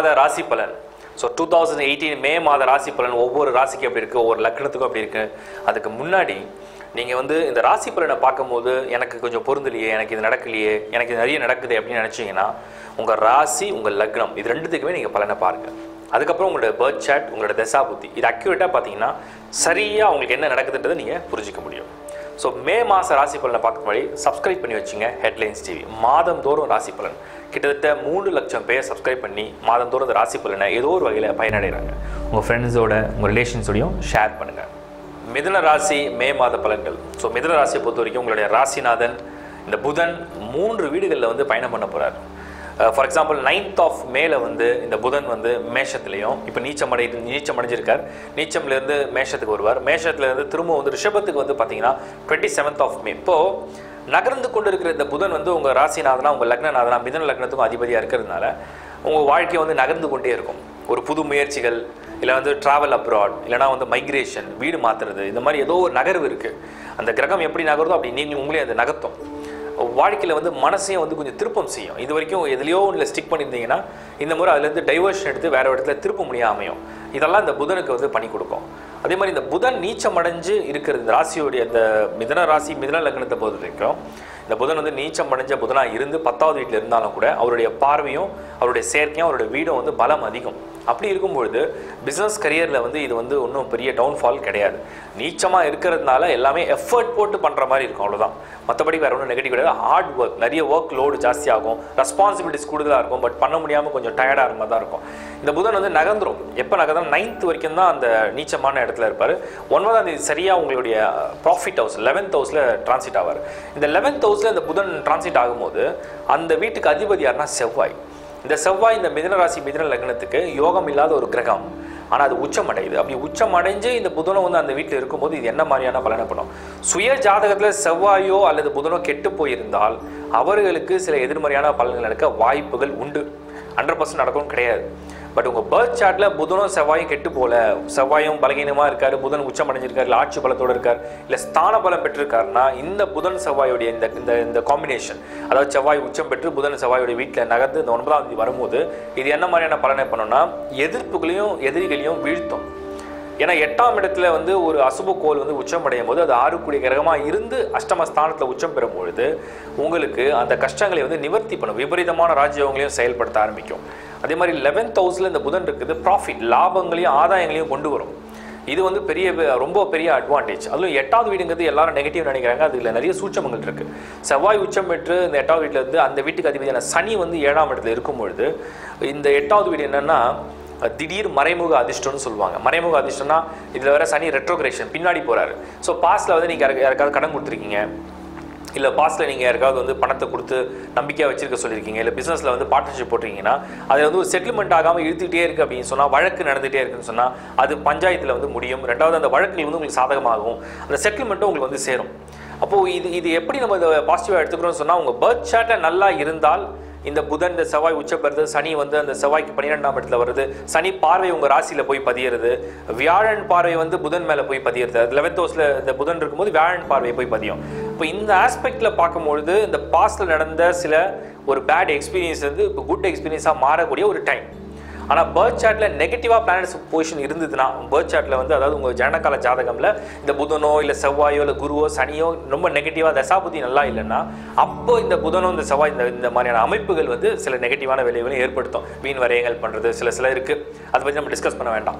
மாத ராசி பலன். So two thousand eighteen May மாத ராசி பலன் ஒவ்வொரு ராசிக்கும் அப்படி இருக்குது ஒவ்வொரு லக்னத்துக்கும் அப்படி இருக்குது அதுக்கு முன்னாடி நீங்கள் வந்து இந்த ராசி பலனை பார்க்கும்போது எனக்கு கொஞ்சம் பொருந்தலையே எனக்கு இது நடக்கலையே எனக்கு இது நிறைய நடக்குது அப்படின்னு நினச்சிங்கன்னா உங்கள் ராசி உங்கள் லக்னம் இது ரெண்டுத்துக்குமே நீங்கள் பலனை பாருங்கள் அதுக்கப்புறம் உங்களோட பர்த் சாட் உங்களோட தசா புத்தி இது அக்யூரேட்டாக பார்த்தீங்கன்னா சரியாக உங்களுக்கு என்ன நடக்குதுன்றதை நீங்கள் புரிஞ்சிக்க முடியும். ஸோ மே மாத ராசி பலனை பார்க்க முன்னாடி சப்ஸ்கிரைப் பண்ணி வச்சுங்க ஹெட்லைன்ஸ் டிவி மாதந்தோறும் ராசி பலன். கிட்டத்தட்ட மூணு லட்சம் பேர் சப்ஸ்கிரைப் பண்ணி மாதந்தோறும் அந்த ராசி பலனை ஏதோ ஒரு வகையில் பயனடைகிறாங்க உங்கள் ஃப்ரெண்ட்ஸோட உங்கள் ரிலேஷன்ஸோடையும் ஷேர் பண்ணுங்கள் மிதுன ராசி மே மாத பலன்கள். ஸோ மிதுன ராசியை பொறுத்த வரைக்கும் உங்களுடைய ராசிநாதன் இந்த புதன் மூன்று வீடுகளில் வந்து பயணம் பண்ண போகிறார் ஃபார் எக்ஸாம்பிள் நைன்த் ஆஃப் மேல வந்து இந்த புதன் வந்து மேஷத்துலேயும் இப்போ நீச்சம் அடை நீச்சம் அடைஞ்சிருக்கார் நீச்சம்லேருந்து மேஷத்துக்கு வருவார். மேஷத்துலேருந்து திரும்ப வந்து ரிஷபத்துக்கு வந்து பார்த்தீங்கன்னா டுவெண்ட்டி செவன்த் ஆஃப் மே இப்போது நகர்ந்து கொண்டு இருக்கிற இந்த புதன் வந்து உங்கள் ராசிநாதனா உங்கள் லக்னநாதனா மிதன லக்னத்துக்கும் அதிபதியாக இருக்கிறதுனால உங்கள் வாழ்க்கை வந்து நகர்ந்து கொண்டே இருக்கும். ஒரு புது முயற்சிகள் இல்லை வந்து ட்ராவல் அப்ராட் இல்லைனா வந்து மைக்ரேஷன் வீடு மாற்றுறது இந்த மாதிரி ஏதோ ஒரு நகர்வு இருக்குது அந்த கிரகம் எப்படி நகருதோ அப்படி நீ உங்களே அது நகர்த்தும். வாழ்க்கையில் வந்து மனசையும் வந்து கொஞ்சம் திருப்பம் செய்யும். இது வரைக்கும் எதுலையோ ஒன்றில் ஸ்டிக் பண்ணியிருந்தீங்கன்னா இந்த முறை அதுலேருந்து டைவர்ஷன் எடுத்து வேற இடத்துல திருப்ப முடியாமையும் இதெல்லாம் இந்த புதனுக்கு வந்து பண்ணி கொடுக்கும். அதே மாதிரி இந்த புதன் நீச்சம் அடைஞ்சு இருக்கிறது இந்த ராசியோடைய இந்த மிதன ராசி மிதன லக்னத்தை பொறுத்த வரைக்கும் இந்த புதன் வந்து நீச்சம் அடைஞ்ச புதனாக இருந்து பத்தாவது வீட்டில் இருந்தாலும் கூட அவருடைய பார்வையும் அவருடைய செயற்கையும் அவருடைய வீடும் வந்து பலம் அதிகம். அப்படி இருக்கும்பொழுது பிஸ்னஸ் கரியரில் வந்து இது வந்து ஒன்றும் பெரிய டவுன்ஃபால் கிடையாது. நீச்சமாக இருக்கிறதுனால எல்லாமே எஃபர்ட் போட்டு பண்ணுற மாதிரி இருக்கும் அவ்வளோதான் மற்றபடி வேறு ஒன்றும் நெகட்டிவ் கிடையாது. ஹார்ட் ஒர்க் நிறைய ஒர்க் லோடு ஜாஸ்தியாகும் ரெஸ்பான்சிபிலிட்டிஸ் கூடுதலாக இருக்கும் பட் பண்ண முடியாமல் கொஞ்சம் டயர்டாக இருக்க மாதிரி தான் இருக்கும். இந்த புதன் வந்து நகர்ந்துடும் எப்போ நகர்ந்தாலும் நைன்த் வரைக்கும் தான் அந்த நீச்சமான இடத்துல இருப்பார். ஒன்பதாம் தேதி சரியாக உங்களுடைய ப்ராஃபிட் ஹவுஸ் லெவன்த் ஹவுஸில் டிரான்சிட் ஆவார். இந்த லெவன்த் ஹவுஸில் இந்த புதன் டிரான்சிட் ஆகும்போது அந்த வீட்டுக்கு அதிபதி யாருன்னா செவ்வாய். இந்த செவ்வாய் இந்த மிதனராசி மிதன லக்னத்துக்கு யோகம் இல்லாத ஒரு கிரகம். ஆனால் அது உச்சம் அடையுது அப்படி உச்சம் அடைஞ்சு இந்த புதனம் வந்து அந்த வீட்டில் இருக்கும்போது இது என்ன மாதிரியான பலனை பண்ணும்? சுய ஜாதகத்தில் செவ்வாயோ அல்லது புதனோ கெட்டு போயிருந்தால் அவர்களுக்கு சில எதிர்மறையான பலன்கள் நடக்க வாய்ப்புகள் உண்டு. ஹண்ட்ரட் பர்சன்ட் நடக்கும் கிடையாது. பட் உங்கள் பர்த் சார்ட்டில் புதனும் செவ்வாயும் கெட்டு போல. செவ்வாயும் பலகீனமாக இருக்கார் புதன் உச்சம் அடைஞ்சிருக்கார் இல்லை ஆட்சி பலத்தோடு இருக்கார் இல்லை ஸ்தான பலம் பெற்றிருக்காருன்னா இந்த புதன் செவ்வாயுடைய இந்த இந்த இந்த காம்பினேஷன் அதாவது செவ்வாய் உச்சம் பெற்று புதன் செவ்வாயுடைய வீட்டில் நகர்ந்து இந்த ஒன்பதாம் தேதி வரும்போது இது என்ன மாதிரியான பலனை பண்ணும்னா எதிர்ப்புகளையும் எதிரிகளையும் வீழ்த்தும். ஏன்னா எட்டாம் இடத்துல வந்து ஒரு அசுப கோல் வந்து உச்சம் அடையும் போது அது ஆறுக்குடி கிரகமாக இருந்து அஷ்டம ஸ்தானத்தில் உச்சம் பெறும் பொழுது உங்களுக்கு அந்த கஷ்டங்களை வந்து நிவர்த்தி பண்ணும். விபரீதமான ராஜ்யோகங்களையும் செயல்படுத்த ஆரம்பிக்கும். அதே மாதிரி லெவன்த் ஹவுஸில் இந்த புதன் இருக்குது ப்ராஃபிட் லாபங்களையும் ஆதாயங்களையும் கொண்டு வரும். இது வந்து பெரிய ரொம்ப பெரிய அட்வான்டேஜ் அதுவும் எட்டாவது வீடுங்கிறது எல்லாரும் நெகட்டிவ் நினைக்கிறாங்க. அதில் நிறைய சூட்சமங்கள் இருக்கு. செவ்வாய் உச்சம் பெற்று இந்த எட்டாவது வீட்டில் இருந்து அந்த வீட்டுக்கு அதிபதியான சனி வந்து ஏழாம் இடத்துல இருக்கும் பொழுது இந்த எட்டாவது வீடு என்னன்னா திடீர் மறைமுக அதிர்ஷ்டம்னு சொல்லுவாங்க. மறைமுக அதிர்ஷ்டம்னா இதில் வர சனி ரெட்ரோகிரேஷன் பின்னாடி போறாரு. ஸோ பாஸ்ட்ல வந்து நீங்கள் யாருக்காவது கடன் கொடுத்துருக்கீங்க? இல்லை பாஸ்ட்டில் நீங்கள் யாருக்காவது வந்து பணத்தை கொடுத்து நம்பிக்கையாக வச்சிருக்க சொல்லியிருக்கீங்க. இல்லை பிஸ்னஸில் வந்து பார்ட்னர்ஷிப் போட்டிருக்கீங்கன்னா அது வந்து ஒரு செட்டில்மெண்ட் ஆகாமல் இழுத்துக்கிட்டே இருக்குது அப்படின்னு சொன்னால் வழக்கு நடந்துகிட்டே இருக்குன்னு சொன்னால் அது பஞ்சாயத்தில் வந்து முடியும். ரெண்டாவது அந்த வழக்குகள் வந்து உங்களுக்கு சாதகமாகும். அந்த செட்டில்மெண்ட்டும் உங்களுக்கு வந்து சேரும். அப்போது இது இது எப்படி நம்ம இதை பாசிட்டிவாக எடுத்துக்கிறோம்னு சொன்னால் உங்கள் பர்த் சார்ட்டை நல்லா இருந்தால் இந்த புதன் இந்த செவ்வாய் உச்ச பெறுது சனி வந்து அந்த செவ்வாய்க்கு பன்னிரெண்டாம் இடத்துல வருது. சனி பார்வை உங்கள் ராசியில் போய் பதியிறது. வியாழன் பார்வை வந்து புதன் மேலே போய் பதியிறது. லெவன்த் ஹவுஸில் இந்த புதன் இருக்கும்போது வியாழன் பார்வை போய் பதியும். இப்போ இந்த ஆஸ்பெக்டில் பார்க்கும்பொழுது இந்த பாஸ்டில் நடந்த சில ஒரு பேட் எக்ஸ்பீரியன்ஸ் வந்து இப்போ குட் எக்ஸ்பீரியன்ஸாக மாறக்கூடிய ஒரு டைம் ஆனால் பேர்த் சார்ட்டில் நெகட்டிவாக பிளானட்ஸ் பொசிஷன் இருந்ததுன்னா பேர்த் சார்ட்டில் வந்து அதாவது உங்கள் ஜனகால ஜாதகமில் இந்த புதனோ இல்லை செவ்வாயோ இல்லை குருவோ சனியோ ரொம்ப நெகட்டிவாக தசாபுதி நல்லா இல்லைன்னா அப்போ இந்த புதனோ இந்த செவ்வாய் இந்த இந்த மாதிரியான அமைப்புகள் வந்து சில நெகட்டிவான விளைவுகளை ஏற்படுத்தும். வீண் வரையங்கள் பண்ணுறது சில சில இருக்குது அதை பற்றி நம்ம டிஸ்கஸ் பண்ண வேண்டாம்.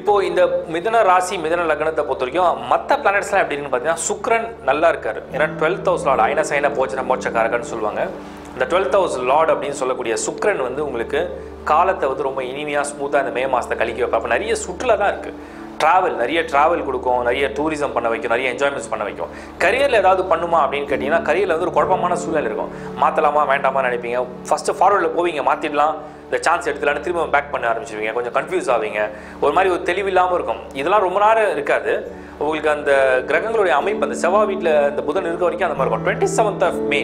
இப்போ இந்த மிதன ராசி மிதன லக்னத்தை பொறுத்த வரைக்கும் மற்ற பிளானட்ஸ்லாம் எப்படி இருக்குன்னு பார்த்தீங்கன்னா சுக்ரன் நல்லா இருக்காரு. ஏன்னா டுவெல்த் ஹவுஸ் லார்ட் ஐன சைன போச்சன மோட்சக்காரகன்னு சொல்லுவாங்க. இந்த டுவெல்த் ஹவுஸ் லார்ட் அப்படின்னு சொல்லக்கூடிய சுக்ரன் வந்து உங்களுக்கு காலத்தை வந்து ரொம்ப இனிமையாக ஸ்மூத்தாக இந்த மே மாதத்தை கழிக்க வைப்பா அப்போ நிறைய சுற்றுலா தான் இருக்குது ட்ராவல் நிறைய ட்ராவல் கொடுக்கும் நிறைய டூரிசம் பண்ண வைக்கும் நிறைய என்ஜாய்மெண்ட்ஸ் பண்ண வைக்கும். கரியரில் ஏதாவது பண்ணுமா அப்படின்னு கேட்டிங்கன்னா கரியரில் வந்து ஒரு குழப்பமான சூழ்நிலை இருக்கும். மாற்றலாமா வேண்டாமா நினைப்பீங்க. ஃபஸ்ட்டு ஃபார்வர்டில் போவீங்க மாற்றிடலாம் இந்த சான்ஸ் எடுத்துலான்னு திரும்ப பேக் பண்ண ஆரம்பிச்சிருவீங்க. கொஞ்சம் கன்ஃபியூஸ் ஆவீங்க. ஒரு மாதிரி ஒரு தெளிவில்லாமல் இருக்கும். இதெல்லாம் ரொம்ப நேரம் இருக்காது. உங்களுக்கு அந்த கிரகங்களுடைய அமைப்பு அந்த செவ்வாய் வீட்டில் இந்த புதன் இருக்க வரைக்கும் அந்த மாதிரி இருக்கும். டுவெண்ட்டி செவன்த் ஆஃப் மே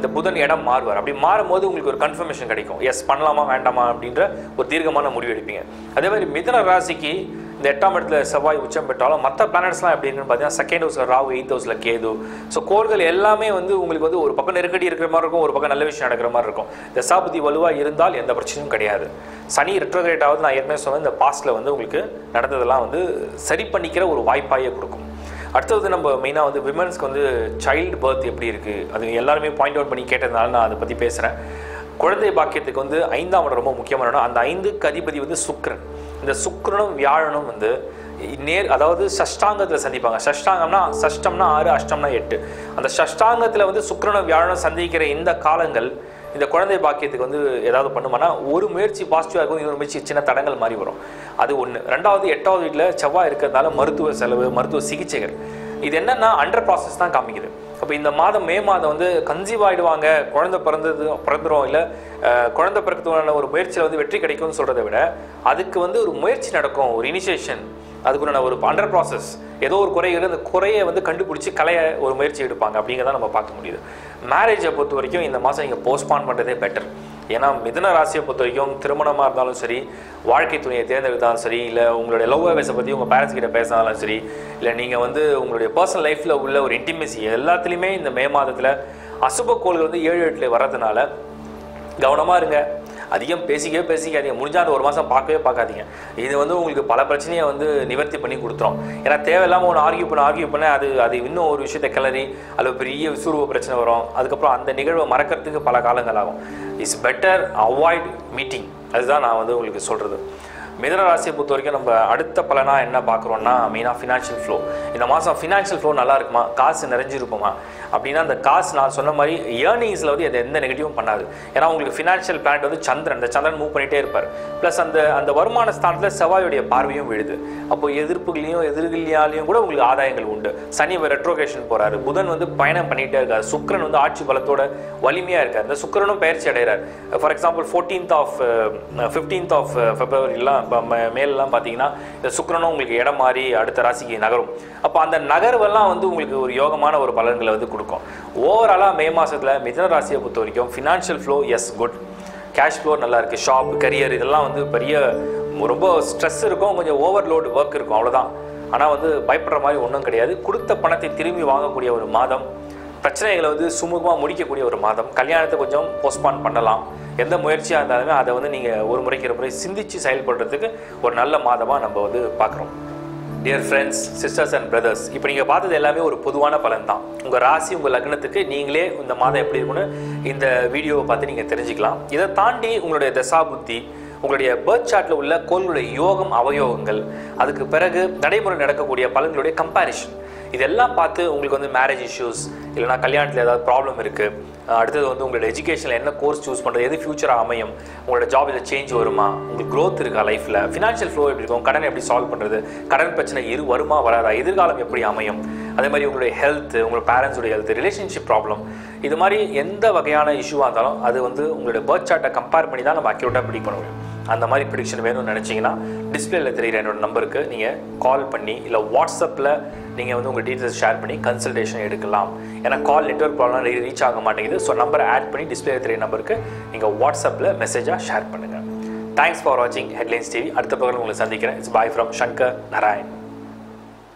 இந்த புதன் இடம் மாறுவார். அப்படி மாறும்போது உங்களுக்கு ஒரு கன்ஃபர்மேஷன் கிடைக்கும். எஸ் பண்ணலாமா வேண்டாமா அப்படின்ற ஒரு தீர்க்கமான முடிவு எடுப்பீங்க. அதே மாதிரி மிதன ராசிக்கு இந்த எட்டாம் இடத்துல செவ்வாய் உச்சம் பெற்றாலும் மற்ற பிளானட்ஸ்லாம் எப்படி இருக்குன்னு பார்த்தீங்கன்னா செகண்ட் ஹவுஸில் ராகு எயித் ஹவுஸில் கேது. ஸோ கோள்கள் எல்லாமே வந்து உங்களுக்கு வந்து ஒரு பக்கம் நெருக்கடி இருக்கிற மாதிரி இருக்கும் ஒரு பக்கம் நல்ல விஷயம் நடக்கிற மாதிரி இருக்கும். தசாபதி வலுவாக இருந்தால் எந்த பிரச்சனையும் கிடையாது. சனி ரெட்ரோகிரேட் ஆகுது நான் ஏற்கனவே சொன்னேன். இந்த பாஸ்ட்டில் வந்து உங்களுக்கு நடந்ததெல்லாம் வந்து சரி பண்ணிக்கிற ஒரு வாய்ப்பாயே கொடுக்கும். அடுத்தது நம்ம மெயினாக வந்து விமன்ஸ்க்கு வந்து சைல்டு பர்த் எப்படி இருக்குது அது எல்லாருமே பாயிண்ட் அவுட் பண்ணி கேட்டதுனால நான் அதை பற்றி பேசுகிறேன் குழந்தை பாக்கியத்துக்கு வந்து ஐந்தாம் இடம் ரொம்ப முக்கியமான அந்த ஐந்துக்கு அதிபதி வந்து சுக்ரன் இந்த சுக்ரனும் வியாழனும் வந்து நேர் அதாவது சஷ்டாங்கத்தில் சந்திப்பாங்க. சஷ்டாங்கம்னா சஷ்டம்னா ஆறு அஷ்டம்னா எட்டு. அந்த சஷ்டாங்கத்தில் வந்து சுக்ரனும் வியாழனும் சந்திக்கிற இந்த காலங்கள் இந்த குழந்தை பாக்கியத்துக்கு வந்து ஏதாவது பண்ணுமானா ஒரு முயற்சி பாசிட்டிவாக இருக்கும் இன்னொரு முயற்சி சின்ன தடங்கள் மாதிரி வரும். அது ஒன்று ரெண்டாவது எட்டாவது வீட்டில் செவ்வாய் இருக்கிறதுனால மருத்துவ செலவு மருத்துவ சிகிச்சைகள். இது என்னன்னா அண்டர் ப்ராசஸ் தான் காமிக்குது. அப்போ இந்த மாதம் மே மாதம் வந்து கன்சீவ் ஆயிடுவாங்க. குழந்தை பிறந்தது பிறந்துரும் இல்லை குழந்தை பிறக்கிறதுக்கான ஒரு முயற்சியில் வந்து வெற்றி கிடைக்கும்னு சொல்கிறத விட அதுக்கு வந்து ஒரு முயற்சி நடக்கும் ஒரு இனிஷியேஷன் அதுக்குண்டான ஒரு அண்டர் ப்ராசஸ் ஏதோ ஒரு குறை அந்த குறையை வந்து கண்டுபிடிச்சி கலைய ஒரு முயற்சி எடுப்பாங்க அப்படிங்கிறத நம்ம பார்க்க முடியுது. மேரேஜை பொறுத்த வரைக்கும் இந்த மாதம் நீங்கள் போஸ்ட்பான் பண்ணுறதே பெட்டர் ஏன்னா மிதன ராசியை பொறுத்த வரைக்கும் திருமணமாக இருந்தாலும் சரி வாழ்க்கை துணையை தேர்ந்தெடுத்தாலும் சரி இல்லை உங்களுடைய லவ் அவேஸை பற்றி உங்கள் பேரண்ட்ஸ் கிட்ட பேசினாலும் சரி இல்லை நீங்கள் வந்து உங்களுடைய பர்சனல் லைஃப்பில் உள்ள ஒரு இன்டிமெசி எல்லாத்துலேயுமே இந்த மே மாதத்தில் அசுப கோள்கள் வந்து ஏழு எட்டில் வர்றதுனால கவனமாக இருங்க. அதிகம் பேசிக்கவே பேசிக்காதீங்க. முடிஞ்சால் ஒரு மாதம் பார்க்கவே பார்க்காதீங்க. இது வந்து உங்களுக்கு பல பிரச்சனையை வந்து நிவர்த்தி பண்ணி கொடுத்துரும். ஏன்னா தேவையில்லாமல் ஒன்று ஆர்கியூ பண்ண ஆர்கியூ பண்ண அது அது இன்னும் ஒரு விஷயத்தை கிளறி அதில் பெரிய விசுரூப பிரச்சனை வரும். அதுக்கப்புறம் அந்த நிகழ்வை மறக்கிறதுக்கு பல காலங்கள் ஆகும். இட்ஸ் பெட்டர் அவாய்ட் மீட்டிங் அதுதான் நான் வந்து உங்களுக்கு சொல்கிறது மிதன ராசியை பொறுத்த வரைக்கும் நம்ம அடுத்த பலனா என்ன பார்க்குறோம்னா மெயினாக ஃபினான்ஷியல் ஃப்ளோ இந்த மாதம் ஃபினான்ஷியல் ஃப்ளோ நல்லா இருக்குமா? காசு நிறைஞ்சிருப்போமா அப்படின்னா அந்த காசு நான் சொன்ன மாதிரி ஏர்னிங்ஸில் வந்து அது எந்த நெகட்டிவும் பண்ணாது. ஏன்னா உங்களுக்கு ஃபினான்ஷியல் பிளான் வந்து சந்திரன். அந்த சந்திரன் மூவ் பண்ணிகிட்டே இருப்பார். ப்ளஸ் அந்த அந்த வருமான ஸ்தானத்தில் செவ்வாயுடைய பார்வையும் விழுது. அப்போ எதிர்ப்புகளையும் எதிர்களையாலையும் கூட உங்களுக்கு ஆதாயங்கள் உண்டு. சனி ரெட்ரோகேஷன் போகிறாரு புதன் வந்து பயணம் பண்ணிகிட்டே இருக்காரு. சுக்ரன் வந்து ஆட்சி பலத்தோட வலிமையாக இருக்கார். இந்த சுக்ரனும் பயிற்சி அடைகிறார். For example fourteenth of fifteenth of ஃபெப்ரவரிலாம் மேலெலாம் பார்த்தீங்கன்னா இந்த சுக்கரனும் உங்களுக்கு இடம் மாறி அடுத்த ராசிக்கு நகரும். அப்போ அந்த நகர்வெல்லாம் வந்து உங்களுக்கு ஒரு யோகமான ஒரு பலன்களை வந்து கொடுக்கும். ஓவராலாக மே மாதத்தில் மிதன ராசியை பொறுத்த வரைக்கும் financial flow is good cash flow நல்லா இருக்குது ஷாப் கரியர் இதெல்லாம் வந்து பெரிய ரொம்ப ஸ்ட்ரெஸ் இருக்கும். கொஞ்சம் ஓவர்லோடு ஒர்க் இருக்கும். அவ்வளோதான் ஆனால் வந்து பயப்படுற மாதிரி ஒன்றும் கிடையாது. கொடுத்த பணத்தை திரும்பி வாங்கக்கூடிய ஒரு மாதம். பிரச்சனைகளை வந்து சுமூகமாக முடிக்கக்கூடிய ஒரு மாதம். கல்யாணத்தை கொஞ்சம் போஸ்ட்பான் பண்ணலாம். எந்த முயற்சியாக இருந்தாலுமே அதை வந்து நீங்கள் ஒரு முறைக்கு ஒரு முறை சிந்தித்து செயல்படுறதுக்கு ஒரு நல்ல மாதமாக நம்ம வந்து பார்க்குறோம். Dear friends sisters and brothers இப்போ நீங்கள் பார்த்தது எல்லாமே ஒரு பொதுவான பலன் தான் உங்கள் ராசி உங்கள் லக்னத்துக்கு நீங்களே இந்த மாதம் எப்படி இருக்குன்னு இந்த வீடியோவை பார்த்து நீங்கள் தெரிஞ்சுக்கலாம். இதை தாண்டி உங்களுடைய தசா புத்தி உங்களுடைய பேர்த் சார்ட்டில் உள்ள கோள்களுடைய யோகம் அவயோகங்கள் அதுக்கு பிறகு நடைமுறை நடக்கக்கூடிய பலன்களுடைய கம்பேரிஷன் இதெல்லாம் பார்த்து உங்களுக்கு வந்து மேரேஜ் இஷ்யூஸ் இல்லைனா கல்யாணத்தில் ஏதாவது ப்ராப்ளம் இருக்குது அடுத்தது வந்து உங்களோட எஜுகேஷனில் என்ன கோர்ஸ் சூஸ் பண்ணுறது எது ஃபியூச்சராக அமையும் உங்களோட ஜாப் இதில் சேஞ்ச் வருமா உங்களுக்கு க்ரோத் இருக்கா லைஃப்பில் ஃபினான்ஷியல் ஃப்ளோ எப்படி இருக்கும் கடன் எப்படி சால்வ் பண்ணுறது கடன் பிரச்சனை இரு வருமா வராதா எதிர்காலம் எப்படி அமையும்? அதே மாதிரி உங்களுடைய ஹெல்த் உங்களோட பேரண்ட்ஸுடைய ஹெல்த் ரிலேஷன்ஷிப் ப்ராப்ளம் இது மாதிரி எந்த வகையான இஷ்யூவாக இருந்தாலும் அது வந்து உங்களுடைய பேர்த் சார்ட்டை கம்பேர் பண்ணி தான் நம்ம அக்யூரேட்டாக பிடிக்க பண்ண முடியும். அந்த மாதிரி ப்ரிடிக்ஷன் வேணும்னு நினச்சிங்கன்னா டிஸ்பிளேல தெரியுற என்னோட நம்பருக்கு நீங்கள் கால் பண்ணி இல்லை வாட்ஸ்அப்பில் நீங்கள் வந்து உங்கள் டீட்டெயில்ஸ் ஷேர் பண்ணி கன்சல்டேஷன் எடுக்கலாம். ஏன்னா கால் நெட்ஒர்க் ப்ராப்ளம் ரீச் ஆக மாட்டேங்குது. ஸோ நம்பரை ஆட் பண்ணி டிஸ்பிளே தெரிய நம்பருக்கு நீங்கள் வாட்ஸ்அப்பில் மெசேஜாக ஷேர் பண்ணுங்கள் தேங்க்ஸ் ஃபார் வாட்சிங் ஹெட்லைன்ஸ் டிவி அடுத்த பக்கம் உங்களை சந்திக்கிறேன். It's bye from Shankar Narayan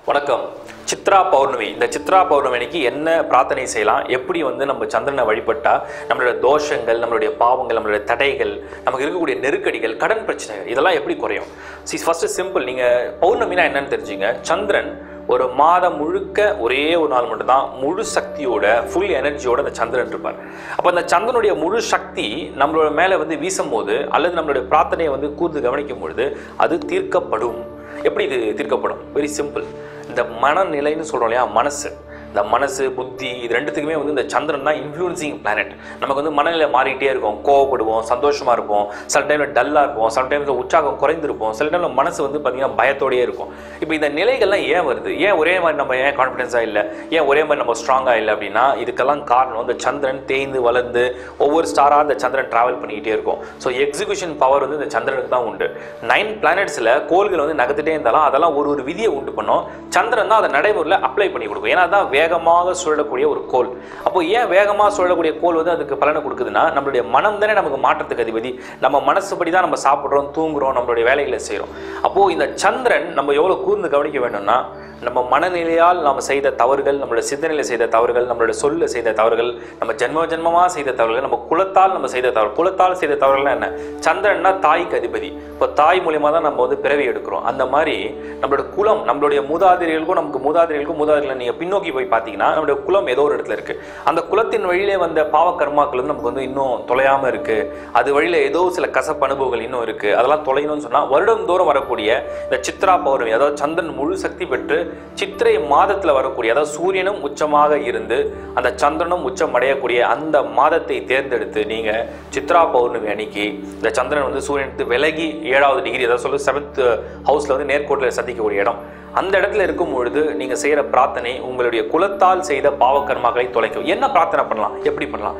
வணக்கம். சித்ரா பௌர்ணமி. இந்த சித்ரா பௌர்ணமி அன்னைக்கு என்ன பிரார்த்தனை செய்யலாம்? எப்படி வந்து நம்ம சந்திரனை வழிபட்டா நம்மளோட தோஷங்கள் நம்மளுடைய பாவங்கள் நம்மளுடைய தடைகள் நமக்கு இருக்கக்கூடிய நெருக்கடிகள் கடன் பிரச்சனைகள் இதெல்லாம் எப்படி குறையும்? சி ஃபர்ஸ்ட் சிம்பிள் நீங்கள் பௌர்ணமினா என்னன்னு தெரிஞ்சுங்க. சந்திரன் ஒரு மாதம் முழுக்க ஒரே ஒரு நாள் மட்டும்தான் முழு சக்தியோட ஃபுல் எனர்ஜியோட அந்த சந்திரன் இருப்பார். அப்போ அந்த சந்திரனுடைய முழு சக்தி நம்மளோட மேலே வந்து வீசும் போது அல்லது நம்மளுடைய பிரார்த்தனையை வந்து கூர்ந்து கவனிக்கும் பொழுது அது தீர்க்கப்படும். எப்படி இது தீர்க்கப்படும்? வெரி சிம்பிள் இந்த மனநிலைன்னு சொல்கிறோம் இல்லையா? மனசு. இந்த மனசு புத்தி இது ரெண்டுத்துக்குமே வந்து இந்த சந்திரன் தான் இன்ஃப்ளூன்சிங் பிளானட் நமக்கு வந்து மனநிலை மாறிக்கிட்டே இருக்கும். கோவப்படுவோம் சந்தோஷமாக இருப்போம். சில டைமில் டல்லாக இருப்போம். சில டைமில் உற்சாகம் குறைந்திருப்போம். சில டைமில் மனசு வந்து பார்த்திங்கன்னா பயத்தோடயே இருக்கும். இப்போ இந்த நிலைகள்லாம் ஏன் வருது? ஏன் ஒரே மாதிரி நம்ம ஏன் கான்ஃபிடென்ஸாக இல்லை? ஏன் ஒரே மாதிரி நம்ம ஸ்ட்ராங்காக இல்லை அப்படின்னா இதுக்கெல்லாம் காரணம் இந்த சந்திரன் தேய்ந்து வளர்ந்து ஒவ்வொரு ஸ்டாராக இந்த சந்திரன் ட்ராவல் பண்ணிக்கிட்டே இருக்கும். ஸோ எக்ஸிகியூஷன் பவர் வந்து இந்த சந்திரனுக்கு தான் உண்டு. நைன் பிளானட்ஸில் கோள்கள் வந்து நகர்த்துட்டே இருந்தாலும் அதெல்லாம் ஒரு ஒரு விதியை உண்டு பண்ணும். சந்திரன் தான் அதை நடைமுறையில் அப்ளை பண்ணி கொடுக்கும். ஏன்னா தான் வேகமாக சுழலக்கூடிய ஒரு கோள் அப்போ ஏன் வேகமாக சுழலக்கூடிய கோள் வந்து அதுக்கு பலனை கொடுக்குதுன்னா நம்மளுடைய மனம் தானே நமக்கு மாற்றத்துக்கு அதிபதி. நம்ம மனசுபடி தான் நம்ம சாப்பிட்றோம் தூங்குறோம் நம்மளுடைய வேலைகளை செய்கிறோம் அப்போது இந்த சந்திரன் நம்ம எவ்வளோ கூர்ந்து கவனிக்க வேண்டும்னா நம்ம மனநிலையால் நாம் செய்த தவறுகள் நம்மளோட சிந்தனையில் செய்த தவறுகள் நம்மளோட சொல்ல செய்த தவறுகள் நம்ம ஜென்ம ஜென்மமாக செய்த தவறுகள் நம்ம குலத்தால் நம்ம செய்த தவறு குலத்தால் செய்த தவறுகள்லாம் என்ன? சந்திரன்னா தாய்க்கு அதிபதி. இப்போ தாய் மூலியமாக தான் நம்ம வந்து பிறவி எடுக்கிறோம். அந்த மாதிரி நம்மளோட குலம் நம்மளுடைய மூதாதிரிகளுக்கும் நமக்கு மூதாதிரிகளுக்கும் மூதாதிரிகளை நீங்கள் பின்னோக்கி போய் பார்த்தீங்கன்னா நம்மளுடைய குலம் ஏதோ ஒரு இடத்துல இருக்குது அந்த குலத்தின் வழியிலே வந்த பாவ கர்மாக்கள் வந்து நமக்கு வந்து இன்னும் தொலையாமல் இருக்குது அது வழியில் ஏதோ சில கசப்பு அனுபவங்கள் இன்னும் இருக்குது அதெல்லாம் தொலையணும்னு சொன்னால் வருடம் தோறும் வரக்கூடிய இந்த சித்ரா பௌர்ணமி அதாவது சந்திரன் முழு சக்தி பெற்று சித்திரை மாதத்துல வரக்கூடிய அதாவது சூரியனும் உச்சமாக இருந்து அந்த சந்திரனும் உச்சம் அடையக்கூடிய அந்த மாதத்தை தேர்ந்தெடுத்து நீங்க சித்ரா பௌர்ணமி அன்னைக்கு இந்த சந்திரன் வந்து சூரியனுக்கு விலகி ஏழாவது டிகிரி அதாவது சொல்லு செவன்த் ஹவுஸ்ல வந்து நேர்கோட்டில் சந்திக்கக்கூடிய இடம். அந்த இடத்துல இருக்கும் பொழுது நீங்க செய்கிற பிரார்த்தனை உங்களுடைய குலத்தால் செய்த பாவக்கர்மாக்களை தொலைக்கும். என்ன பிரார்த்தனை பண்ணலாம்? எப்படி பண்ணலாம்?